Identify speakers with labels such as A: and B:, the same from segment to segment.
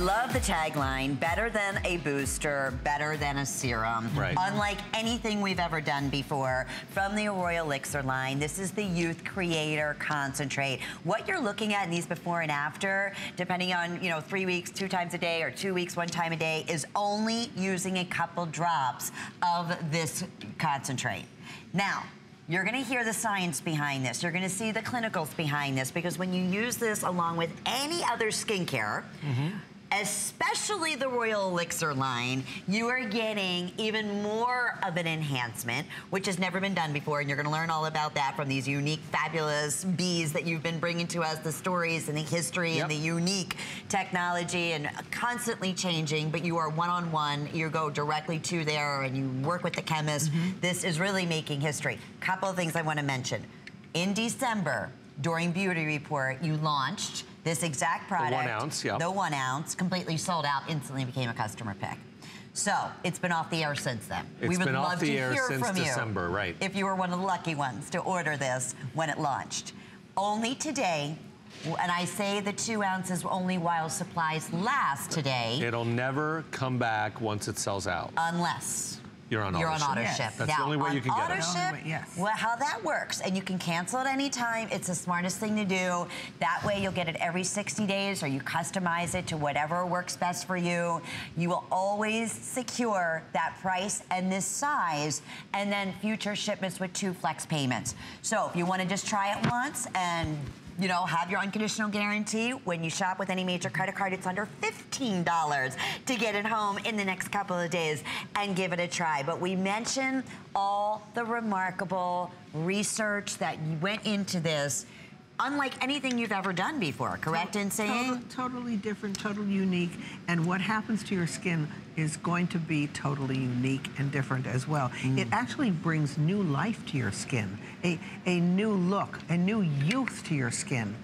A: love the tagline, better than a booster, better than a serum.
B: Right.
A: Unlike anything we've ever done before from the Royal Elixir line, this is the Youth Creator Concentrate. What you're looking at in these before and after, depending on, you know, three weeks, two times a day, or two weeks, one time a day, is only using a couple drops of this concentrate. Now, you're gonna hear the science behind this. You're gonna see the clinicals behind this because when you use this along with any other skincare, mm-hmm. Especially the Royal Elixir line, you are getting even more of an enhancement, which has never been done before, and you're gonna learn all about that from these unique, fabulous bees that you've been bringing to us, the stories and the history
B: Yep.
A: and the unique technology and constantly changing, but you are one-on-one, you go directly to there and you work with the chemist. Mm-hmm. This is really making history. Couple of things I wanna mention. In December, during Beauty Report, you launched this exact product.
B: one ounce, yep.
A: The one ounce, completely sold out, instantly became a customer pick. So it's been off the air since then.
B: It's
A: we would
B: been off
A: love
B: the
A: to
B: air
A: hear
B: since
A: from
B: December,
A: you
B: right.
A: If you were one of the lucky ones to order this when it launched. Only today, and I say the two ounces only while supplies last today,
B: It'll never come back once it sells out.
A: unless
B: You're on
A: you're
B: auto
A: on
B: ship.
A: auto
C: Yes.
A: ship.
B: That's the only way you can get
A: auto
B: it.
C: The
A: ship,
C: way, yes.
A: well, how that works, and you can cancel at any time. It's the smartest thing to do. That way, you'll get it every 60 days, or you customize it to whatever works best for you. You will always secure that price and this size, and then future shipments with two flex payments. So if you want to just try it once and you know, have your unconditional guarantee. When you shop with any major credit card, it's under $15 to get it home in the next couple of days and give it a try. But we mentioned all the remarkable research that you went into this, unlike anything you've ever done before, correct in saying?
C: Total- totally different, totally unique, and what happens to your skin is going to be totally unique and different as well. It actually brings new life to your skin, a, a new look, a new youth to your skin.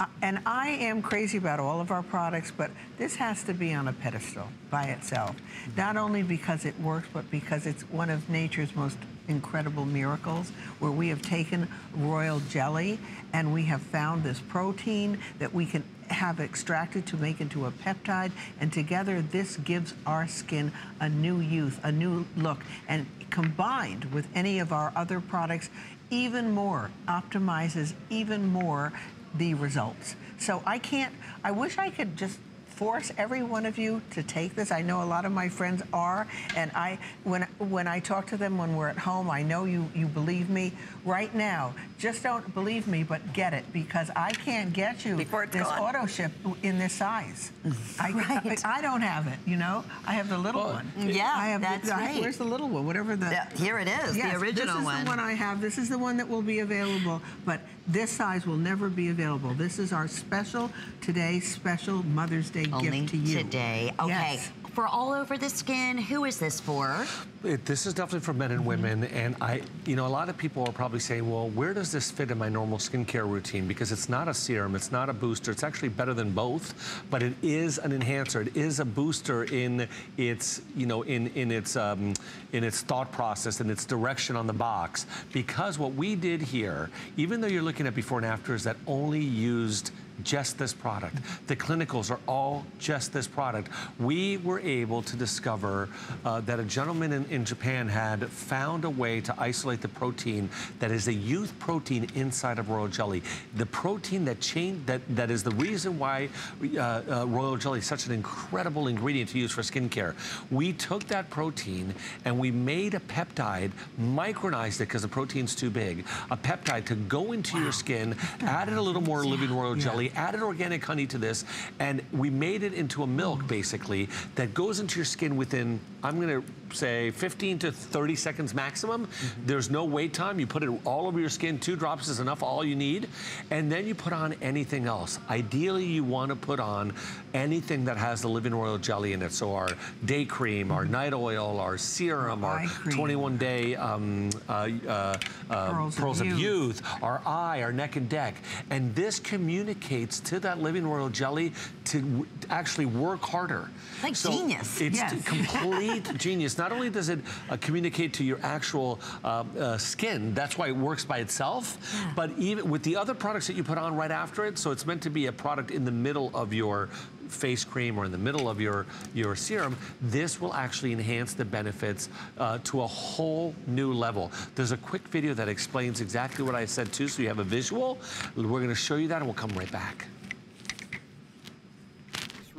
C: Uh, and I am crazy about all of our products, but this has to be on a pedestal by itself. Not only because it works, but because it's one of nature's most incredible miracles where we have taken royal jelly and we have found this protein that we can have extracted to make into a peptide and together this gives our skin a new youth, a new look and combined with any of our other products even more optimizes even more the results. So I can't I wish I could just force every one of you to take this. I know a lot of my friends are, and I when when I talk to them when we're at home, I know you you believe me. Right now, just don't believe me, but get it because I can't get you
A: Before
C: this
A: gone.
C: auto ship in this size. I,
A: Right.
C: I, I don't have it. You know, I have the little
B: Well,
C: one.
A: Mm, yeah,
C: I have
A: that's
C: the, I-
A: right.
C: Where's the little one? Whatever the.
A: Yeah, here it is,
C: Yes,
A: the original
C: this is
A: one.
C: the one I have. This is the one that will be available, but this size will never be available. This is our special today, special Mother's Day
A: Only
C: gift to you.
A: today. Okay.
C: Yes.
A: For all over the skin, who is this for?
B: It, this is definitely for men and women, and I, you know, a lot of people are probably saying, well, where does this fit in my normal skincare routine? Because it's not a serum, it's not a booster, it's actually better than both, but it is an enhancer. It is a booster in its, you know, in, in its, um, in its thought process and its direction on the box. Because what we did here, even though you're looking at before and afters that only used just this product. The clinicals are all just this product. We were able to discover uh, that a gentleman in, in Japan had found a way to isolate the protein that is a youth protein inside of royal jelly. The protein that changed, that, that is the reason why uh, uh, royal jelly is such an incredible ingredient to use for skincare. We took that protein and we made a peptide, micronized it because the protein's too big, a peptide to go into your skin, added a little more living royal jelly, added organic honey to this, and we made it into a milk, basically, that goes into your skin within, I'm gonna say 15 to 30 seconds maximum. There's no wait time. You put it all over your skin. Two drops is enough, all you need. And then you put on anything else. Ideally, you wanna put on anything that has the living royal jelly in it. So our day cream, our night oil, our serum, our
C: Eye
B: 21 day um, uh, uh, uh,
C: Pearls of
B: pearls of
C: youth.
B: youth, our eye, our neck and neck. And this communicates to that living royal jelly to w- actually work harder.
A: Like genius.
B: It's
C: Yes.
B: complete genius. Not only does it uh, communicate to your actual uh, uh, skin, that's why it works by itself, but even with the other products that you put on right after it, so it's meant to be a product in the middle of your face cream or in the middle of your, your serum, this will actually enhance the benefits uh, to a whole new level. There's a quick video that explains exactly what I said too, so you have a visual. We're gonna show you that and we'll come right back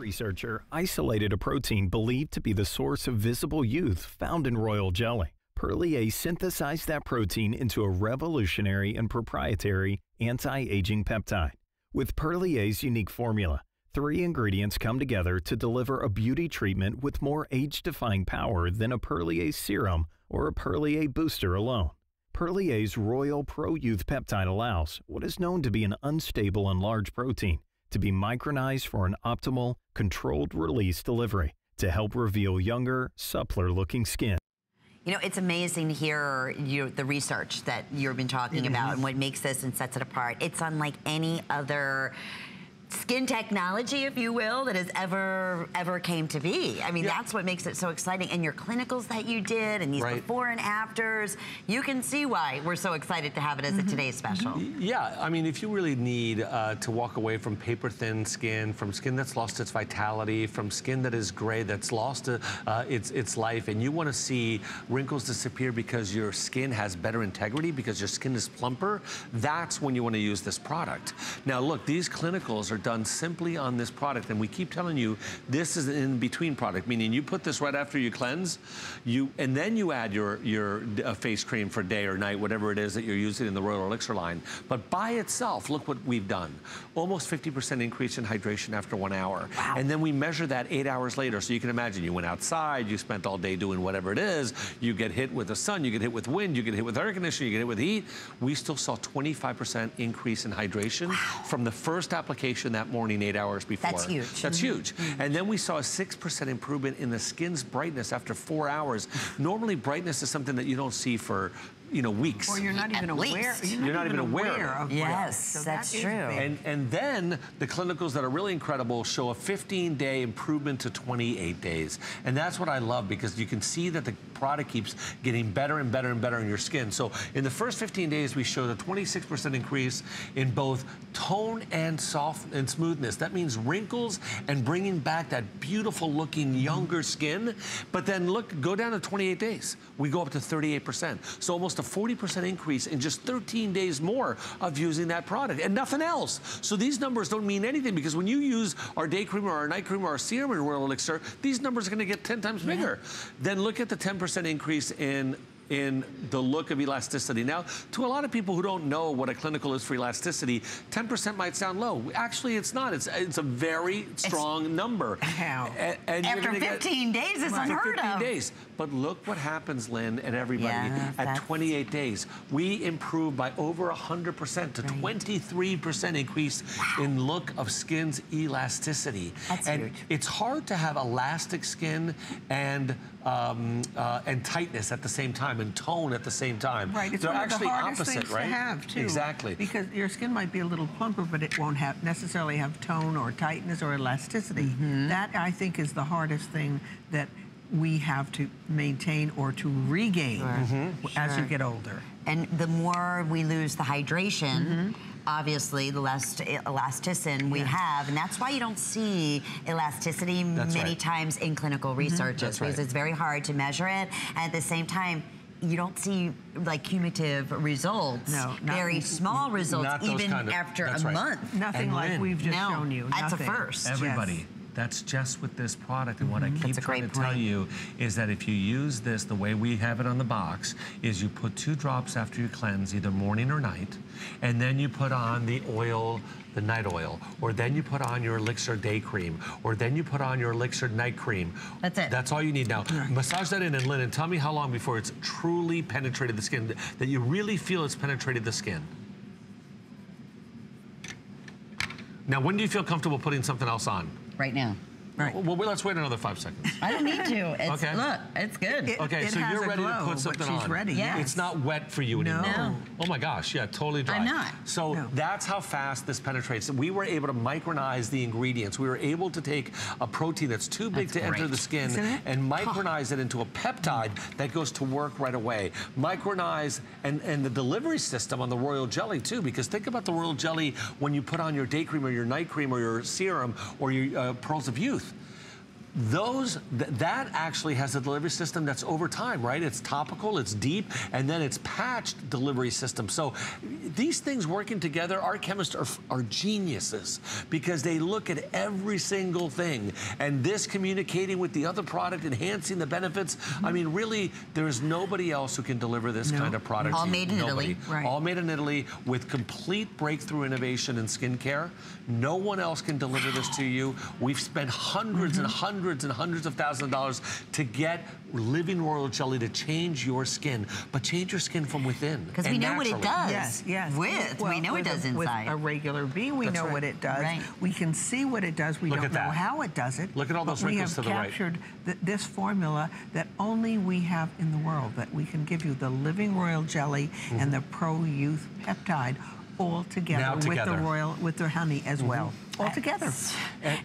D: researcher isolated a protein believed to be the source of visible youth found in royal jelly. Perlier synthesized that protein into a revolutionary and proprietary anti-aging peptide. With Perlier's unique formula, three ingredients come together to deliver a beauty treatment with more age-defying power than a Perlier serum or a Perlier booster alone. Perlier's Royal Pro Youth Peptide allows what is known to be an unstable and large protein to be micronized for an optimal, controlled release delivery to help reveal younger, suppler looking skin.
A: You know, it's amazing to hear you, the research that you've been talking mm-hmm. about and what makes this and sets it apart. It's unlike any other skin technology, if you will, that has ever ever came to be. I mean, yeah. that's what makes it so exciting. And your clinicals that you did and these right. before and afters, you can see why we're so excited to have it as mm -hmm. a mm-hmm. today's special.
B: Yeah, I mean, if you really need uh, to walk away from paper thin skin, from skin that's lost its vitality, from skin that is gray, that's lost uh, its, its life, and you want to see wrinkles disappear because your skin has better integrity, because your skin is plumper, that's when you want to use this product. Now, look, these clinicals are done simply on this product. And we keep telling you, this is an in-between product, meaning you put this right after you cleanse, you and then you add your, your uh, face cream for day or night, whatever it is that you're using in the Royal Elixir line. But by itself, look what we've done. Almost 50% increase in hydration after one hour. Wow. And then we measure that eight hours later. So you can imagine you went outside, you spent all day doing whatever it is, you get hit with the sun, you get hit with wind, you get hit with air conditioning, you get hit with heat. We still saw 25% increase in hydration wow. from the first application that morning, eight hours before.
A: That's huge.
B: That's mm -hmm. huge. Mm -hmm. And then we saw a 6% improvement in the skin's brightness after four hours. Normally, brightness is something that you don't see for you know, weeks.
C: Or you're not even aware. You're not, you're not even, aware. aware of
A: Yes, so that's that true.
B: And, and then the clinicals that are really incredible show a 15-day improvement to 28 days. And that's what I love because you can see that the product keeps getting better and better and better in your skin. So in the first 15 days, we showed a 26% increase in both tone and soft and smoothness. That means wrinkles and bringing back that beautiful looking younger skin. But then look, go down to 28 days. We go up to 38%. So almost a a 40% increase in just 13 days more of using that product and nothing else. So these numbers don't mean anything because when you use our day cream or our night cream or our serum in Royal Elixir, these numbers are gonna get 10 times bigger. Yeah. Then look at the 10% increase in in the look of elasticity. Now, to a lot of people who don't know what a clinical is for elasticity, 10% might sound low. Actually, it's not. It's it's a very strong it's, number.
A: How? And, and After 15 get, days, it's unheard 15
B: of. days. But look what happens, Lynn, and everybody. Yeah, At 28 days, we improved by over 100% to 23% increase wow. in look of skin's elasticity.
A: That's
B: and
A: huge.
B: it's hard to have elastic skin and um, uh, and tightness at the same time and tone at the same time.
C: Right, it's They're actually the opposite, right? to have too.
B: Exactly.
C: Because your skin might be a little plumper, but it won't have necessarily have tone or tightness or elasticity. Mm -hmm. That I think is the hardest thing that we have to maintain or to regain sure. Mm -hmm. as sure. you get older.
A: And the more we lose the hydration, mm -hmm obviously the less elasticin we have, and that's why you don't see elasticity that's many right. times in clinical mm-hmm. research mm -hmm. because right. it's very hard to measure it. And at the same time, you don't see like cumulative results. No, very small results even kind of, after a right. month.
C: Nothing and like when, we've just no, shown you.
A: That's
C: Nothing.
A: a first.
B: Everybody. Yes. That's just with this product. And what mm -hmm. I mm-hmm. keep trying to point. tell you is that if you use this the way we have it on the box, is you put two drops after you cleanse, either morning or night, and then you put on the oil the night oil, or then you put on your Elixir day cream, or then you put on your Elixir night cream.
A: That's it.
B: That's all you need now. Right. Massage that in and Lynn, tell me how long before it's truly penetrated the skin, that you really feel it's penetrated the skin. Now, when do you feel comfortable putting something else on?
A: Right now.
C: Right.
B: Well, well, let's wait another five seconds.
A: I don't need to. It's,
B: Okay.
A: Look, it's good.
C: It-
B: Okay,
C: it
B: so you're
C: a
B: ready to
C: glow,
B: put
C: but
B: something
C: she's
B: on.
C: ready,
A: Yeah.
C: yes.
B: It's not wet for you anymore.
A: No.
B: Oh my gosh, yeah, totally dry.
A: I'm not.
B: So
C: No.
B: that's how fast this penetrates. We were able to micronize the ingredients. We were able to take a protein that's too big
A: That's
B: to enter the skin
C: Isn't it?
B: and micronize it into a peptide that goes to work right away. Micronize and, and the delivery system on the royal jelly too, because think about the royal jelly when you put on your day cream or your night cream or your serum or your uh, pearls of youth those th that actually has a delivery system that's over time right it's topical it's deep and then it's patched delivery system so these things working together our chemists are, are geniuses because they look at every single thing and this communicating with the other product enhancing the benefits i mm-hmm. mean really there's nobody else who can deliver this
C: No.
B: kind of product
A: All
B: to you.
A: made in
B: Nobody.
A: Italy.
C: Right.
B: all made in italy with complete breakthrough innovation in skincare no one else can deliver this to you we've spent 100s and mm-hmm. hundreds and hundreds of thousands of dollars to get living royal jelly to change your skin but change your skin from within
A: Because we
B: and
A: know what it does.
C: Yes, yes.
A: With. we
C: Well,
A: know it
C: with a-
A: does
C: with
A: inside.
C: a regular bee, we
B: That's
C: know
B: right.
C: what it does.
A: Right.
C: We can see what it does. We
B: Look
C: don't know how it does it.
B: Look at all those
C: we
B: wrinkles
C: have
B: to the right.
C: We have captured th- this formula that only we have in the world, that we can give you the living royal jelly and mm-hmm. the pro youth peptide all together,
B: Now
C: with
B: together.
C: the royal with the honey as well. Mm-hmm. All together.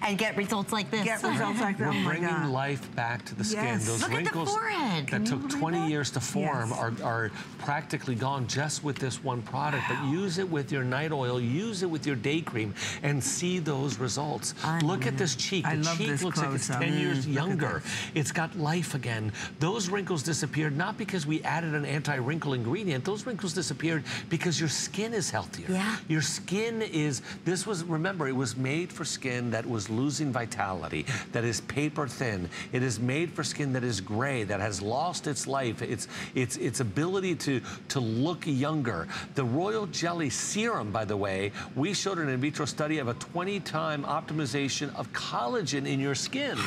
A: and get results like this.
C: Get results like that.
B: We're
C: Oh
B: bringing
C: God.
B: life back to the skin.
C: Yes.
B: Those
A: Look at the
B: wrinkles
A: forehead.
B: That took 20
A: that?
B: years to form
C: Yes.
B: are, are practically gone just with this one product. But use it with your night oil, use it with your day cream, and see those results. Look at this cheek.
C: I
B: the
C: love
B: cheek
C: this
B: looks like it's 10 years
C: Mm, look at
B: younger. It's got life again. Those wrinkles disappeared not because we added an anti-wrinkle ingredient. Those wrinkles disappeared because your skin is healthier.
A: Yeah.
B: Your skin is, this was, remember, it was made for skin that was losing vitality, that is paper thin. It is made for skin that is gray, that has lost its life, its, its, its ability to, to look younger. The Royal Jelly Serum, by the way, we showed an in vitro study of a 20-time optimization of collagen in your skin.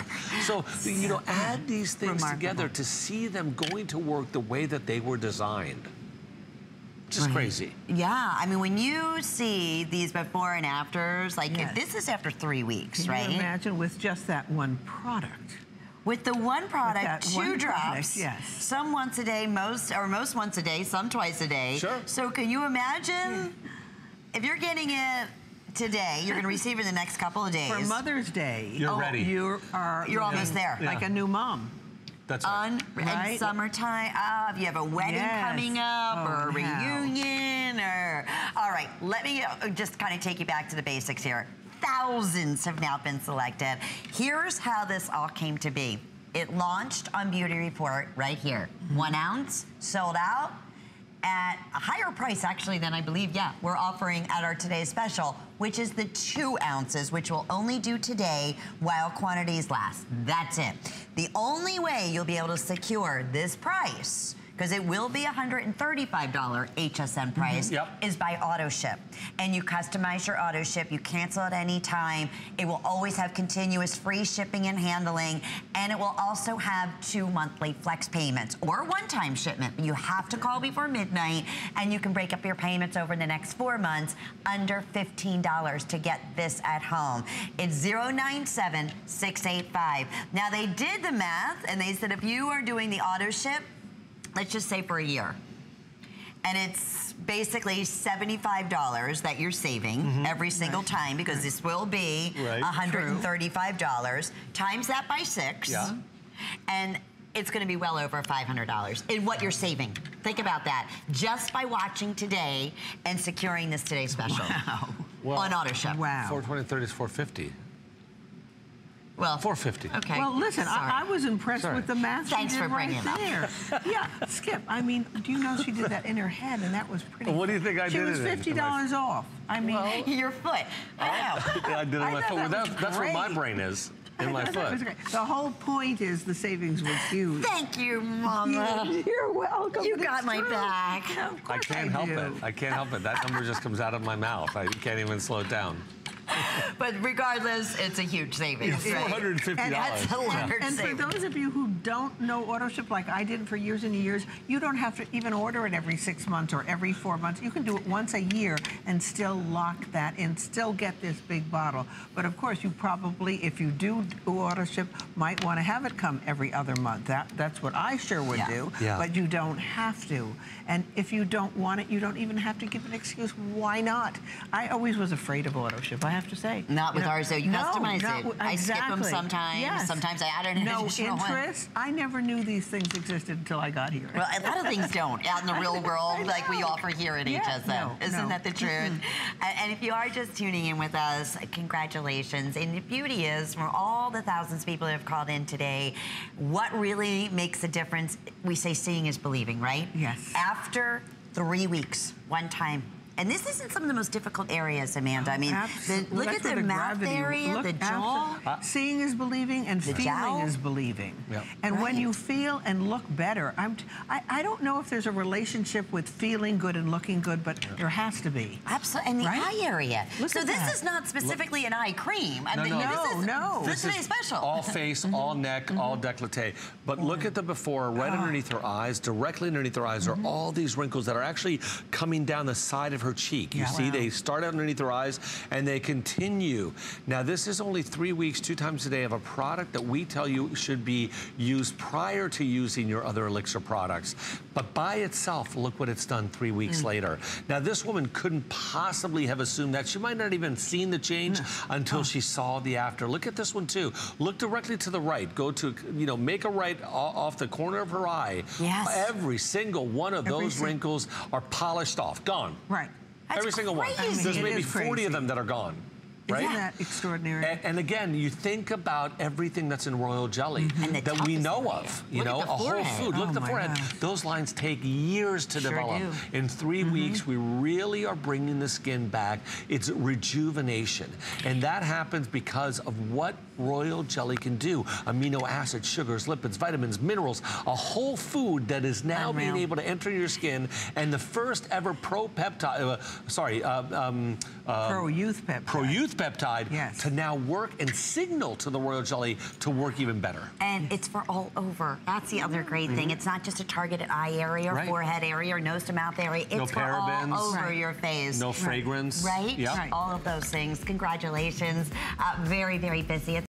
B: So, you know, add these things
C: Remarkable.
B: together to see them going to work the way that they were designed. Just
A: Right.
B: crazy.
A: Yeah, I mean, when you see these before and afters, like
C: Yes.
A: this is after three weeks,
C: Can
A: right?
C: you imagine with just that one product?
A: With the one product,
C: that
A: two
C: one
A: drops.
C: product, yes.
A: Some once a day, most or most once a day, some twice a day.
B: Sure.
A: So can you imagine if you're getting it today, you're going to receive it in the next couple of days.
C: For Mother's Day,
B: You're oh, ready.
C: You are
A: You're almost there.
C: like a new mom.
B: That's right.
A: Un- in
C: Right?
A: summertime, uh, if you have a wedding
C: Yes.
A: coming up
C: Oh,
A: or a
C: how.
A: reunion or all right, let me uh, just kind of take you back to the basics here. Thousands have now been selected. Here's how this all came to be. It launched on Beauty Report right here. One ounce, sold out at a higher price actually than I believe, yeah, we're offering at our today's special, which is the two ounces, which we'll only do today while quantities last. That's it. The only way you'll be able to secure this price because it will be a $135 HSN mm-hmm. price,
B: Yep.
A: is by auto ship. And you customize your auto ship, you cancel at any time. It will always have continuous free shipping and handling, and it will also have two monthly flex payments or one-time shipment. You have to call before midnight, and you can break up your payments over the next four months under $15 to get this at home. It's 097685. Now they did the math, and they said if you are doing the auto ship, let's just say for a year, and it's basically $75 that you're saving mm-hmm. every single time because this will be
B: Right.
A: $135 times that by six
B: Yeah.
A: and it's going to be well over $500 in what you're saving think about that just by watching today and securing this today's special Wow.
B: Well,
A: on auto ship
C: Wow.
B: 420, 30 is 450.
A: Well
B: 450.
A: okay
C: Well, listen, I, I was impressed
B: Sorry.
C: with the math
A: Thanks
C: she did
A: for bringing
C: right
A: it up.
C: there. yeah, Skip. I mean, do you know she did that in her head, and that was pretty.
B: What do you think I
C: she
B: did She
C: was
B: it
C: fifty dollars off. I mean,
A: your foot I know
B: I did it in
C: I
B: my foot.
C: that
B: that, that's where my brain is, in my
C: I thought that was
B: foot.
C: The whole point is the savings was huge.
A: thank you mama
C: You're welcome.
A: You got my
C: true.
A: back.
C: Of
B: I
C: course
B: can't help
C: do.
B: it. I can't help it. That number just comes out of my mouth. I can't even slow it down.
A: but regardless, it's a huge savings.
B: Yeah,
A: right?
B: $450.
C: And
A: That's a large
C: And for
A: savings.
C: those of you who don't know AutoShip like I did for years and years, you don't have to even order it every six months or every four months. You can do it once a year and still lock that and still get this big bottle. But of course, you probably, if you do do AutoShip, might want to have it come every other month. That, that's what I sure would
A: Yeah.
C: do,
B: Yeah.
C: but you don't have to. And if you don't want it, you don't even have to give an excuse. Why not? I always was afraid of AutoShip, I have to say.
A: Not with
C: know,
A: ours, though. You
C: no,
A: customize
C: not
A: it. I skip
C: them
A: sometimes.
C: Yes.
A: Sometimes I add an
C: no
A: additional one.
C: interest. I never knew these things existed until I got here.
A: Well, a lot of things don't out in the real world like we offer here at
C: Yeah,
A: HSN.
C: no,
A: Isn't
C: no.
A: that the truth? And, and if you are just tuning in with us, congratulations. And the beauty is, for all the thousands of people that have called in today, what really makes a difference, we say seeing is believing, right?
C: Yes.
A: After three weeks, one time. And this isn't some of the most difficult areas, Amanda. I mean, the, look at the mouth
C: gravity.
A: area,
C: Look,
A: the jaw.
C: abso- seeing is believing, and
A: The
C: feeling
A: jowl.
C: is believing.
B: Yep.
C: And when you feel and look better, I'm t- I, I don't know if there's a relationship with feeling good and looking good, but there has to be.
A: Absolutely, and the
C: Right?
A: eye area.
C: Look
A: so this
C: that.
A: is not specifically an eye cream. I
B: No,
A: mean,
B: no.
A: this is,
C: No, no.
A: This,
B: This
A: is special.
B: All face,
C: Mm-hmm.
B: all neck, all décolleté. But look at the before, right underneath her eyes, directly underneath her eyes,
C: Mm-hmm.
B: are all these wrinkles that are actually coming down the side of her cheek. You
C: Yeah.
B: see,
C: Wow.
B: they start out underneath her eyes and they continue. Now, this is only three weeks, two times a day of a product that we tell you should be used prior to using your other Elixir products. But by itself, look what it's done three weeks
C: Mm.
B: later. Now, this woman couldn't possibly have assumed that. She might not even seen the change until
C: Oh.
B: she saw the after. Look at this one too. Look directly to the right. Go to, you know, make a right off the corner of her eye.
A: Yes.
B: Every single one of
C: Every
B: those wrinkles are polished off, gone.
C: Right.
A: That's
B: Every single one. There's
C: It
B: maybe 40
C: crazy.
B: of them that are gone. Right?
C: Isn't that extraordinary?
B: And, and again, you think about everything that's in royal jelly
A: And the
B: that we know of. You
A: Look at
B: know, a whole
A: forehead.
B: food. Look
C: Oh
B: at the forehead.
C: gosh.
B: Those lines take years to
A: Sure
B: develop.
A: do.
B: In 3
C: Mm-hmm.
B: weeks, we really are bringing the skin back. It's rejuvenation, and that happens because of what royal jelly can do: amino acids, sugars, lipids, vitamins, minerals. A whole food that is now being able to enter your skin, and the first ever pro peptide. Uh, sorry. Uh, um, uh,
C: Pro youth peptide.
B: Pro Peptide
C: Yes.
B: to now work and signal to the royal jelly to work even better.
A: And it's for all over. That's the other great thing. It's not just a targeted eye area or.
B: Right.
A: forehead area or nose to mouth area. It's
B: No
A: for
B: parabens.
A: all over
C: Right.
A: your face.
B: No fragrance.
A: Right?
B: Yep.
C: Right.
A: All of those things. Congratulations. Uh, very, very busy. It's